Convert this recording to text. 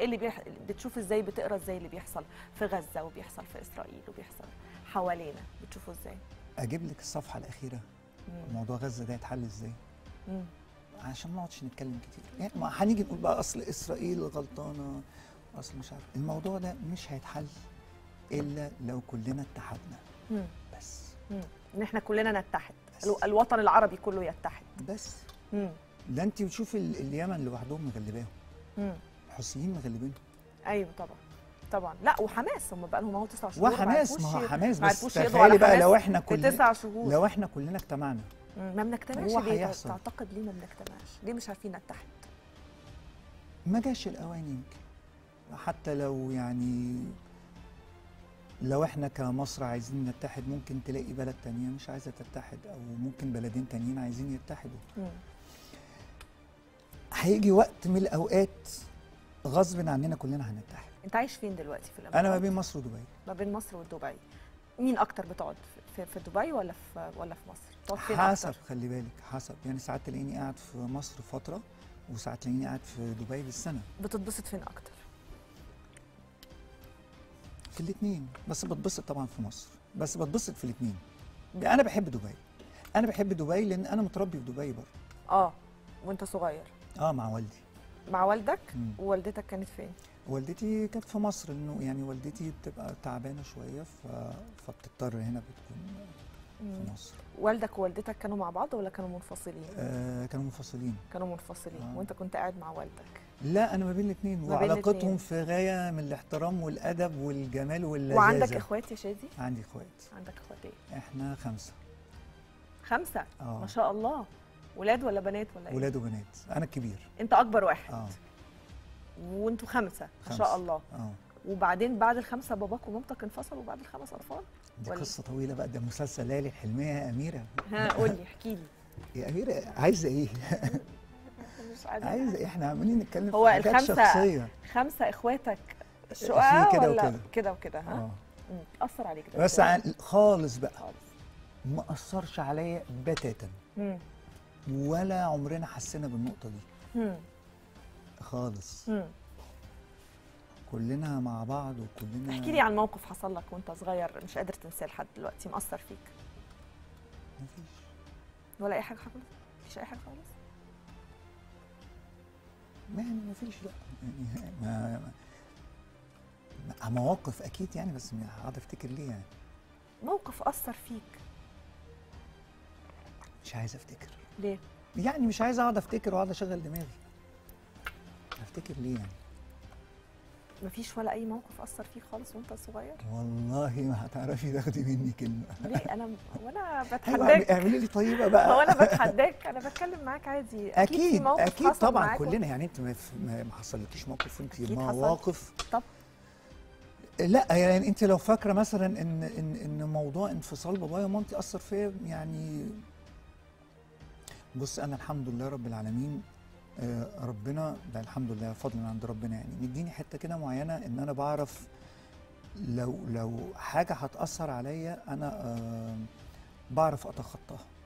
إيه اللي بيح... بتشوف إزاي بتقرأ إزاي اللي بيحصل في غزة وبيحصل في إسرائيل وبيحصل حوالينا بتشوفه إزاي أجيب لك الصفحة الأخيرة مم. موضوع غزة ده يتحل إزاي مم. عشان ما نقعدش نتكلم كتير يعني ما هنيجي نقول بقى أصل إسرائيل غلطانة أصل مش عارف الموضوع ده مش هيتحل إلا لو كلنا اتحدنا مم. بس مم. إن إحنا كلنا نتحد بس. الوطن العربي كله يتحد بس مم. ده أنت بتشوفي ال- اليمن لوحدهم مغلباهم. الحوثيين مغلبينهم أيوه طبعا طبعا. لا وحماس. هم بقى لهم أهو تسع شهور وحماس ما هو حماس ما بس تخيلي بقى لو إحنا في كل تسع شهور. لو إحنا كلنا اجتمعنا. ما بنجتمعش ليه؟ هيحصل. تعتقد ليه ما بنجتمعش؟ ليه مش عارفين نتحد؟ ما جاش الأوان يمكن. حتى لو يعني لو إحنا كمصر عايزين نتحد ممكن تلاقي بلد تانية مش عايزة تتحد أو ممكن بلدين تانيين عايزين يتحدوا. هيجي وقت من الأوقات غصب عننا كلنا هنتحد. انت عايش فين دلوقتي في الامارات؟ أنا ما بين مصر ودبي. ما بين مصر ودبي. مين أكتر بتقعد في, في دبي ولا في ولا في مصر؟ تقعد فين حسب أكتر خلي بالك حسب. يعني ساعات تلاقيني قاعد في مصر فترة وساعات تلاقيني قاعد في دبي بالسنة. بتتبسط فين أكتر؟ في الاثنين بس بتبسط طبعا في مصر. بس بتبسط في الاثنين أنا بحب دبي. أنا بحب دبي لأن أنا متربي في دبي برضه. آه وأنت صغير. آه مع والدي. مع والدك. ووالدتك كانت فين؟ والدتي كانت في مصر انه يعني والدتي بتبقى تعبانة شوية ف... فبتضطر هنا بتكون. في مصر. والدك ووالدتك كانوا مع بعض ولا كانوا منفصلين؟ آه كانوا منفصلين. كانوا منفصلين. آه. وانت كنت قاعد مع والدك؟ لا أنا ما بين الاثنين وعلاقتهم. في غاية من الاحترام والأدب والجمال واللذاذة. وعندك إخوات يا شادي؟ عندي إخوات. عندك إخوات إيه؟ إحنا خمسة. خمسة؟ آه. ما شاء الله. ولاد ولا بنات ولا إيه؟ ولاد وبنات. أنا الكبير. أنت أكبر واحد. آه. وأنتوا خمسة. ما. شاء الله. آه. وبعدين بعد الخمسة باباك ومامتك انفصلوا بعد الخمس أطفال؟ دي ولا- قصة طويلة بقى. ده مسلسل ليالي الحلميه يا أميرة. ها قول لي احكي لي. يا أميرة عايزة إيه؟ مش. عايزة إيه؟ إحنا عمالين نتكلم هو في حاجات الخمسة شخصية. خمسة إخواتك شقق كده ولا وكده. كده وكده ها؟ آه. مم. أثر عليك ده بس؟ عن- خالص بقى. خالص. ما أثرش عليا بتاتا. ولا عمرنا حسينا بالنقطة دي. مم. خالص. مم. كلنا مع بعض وكلنا احكي لي عن موقف حصل لك وانت صغير مش قادر تنساه لحد دلوقتي مأثر فيك. مفيش. ولا أي حاجة حصلت؟ مفيش أي حاجة خالص؟ يعني مفيش لا. يعني ما ما- مواقف أكيد يعني بس هقعد أفتكر ليه يعني. موقف أثر فيك. مش عايز أفتكر. ليه؟ يعني مش عايز اقعد افتكر واقعد اشغل دماغي. افتكر ليه يعني؟ مفيش ولا أي موقف أثر فيك خالص وأنت صغير؟ والله ما هتعرفي تاخدي مني كلمة. ليه؟ أنا وأنا أيوه بتحداك. اعملي لي طيبة بقى. هو أنا بتحداك. أنا بتكلم معاك عادي. أكيد موقف أكيد حصل طبعا معاك كلنا يعني أنت ما حصلكيش موقف انت أكيد مواقف. طب. لا يعني أنت لو فاكرة مثلا ان ان إن موضوع انفصال بابايا ومامتي أثر فيا يعني بص أنا الحمد لله رب العالمين آه، ربنا ده الحمد لله فضل من عند ربنا يعني. مديني حتة كده معينة إن أنا بعرف لو لو حاجة هتأثر عليا أنا آه، بعرف أتخطاها.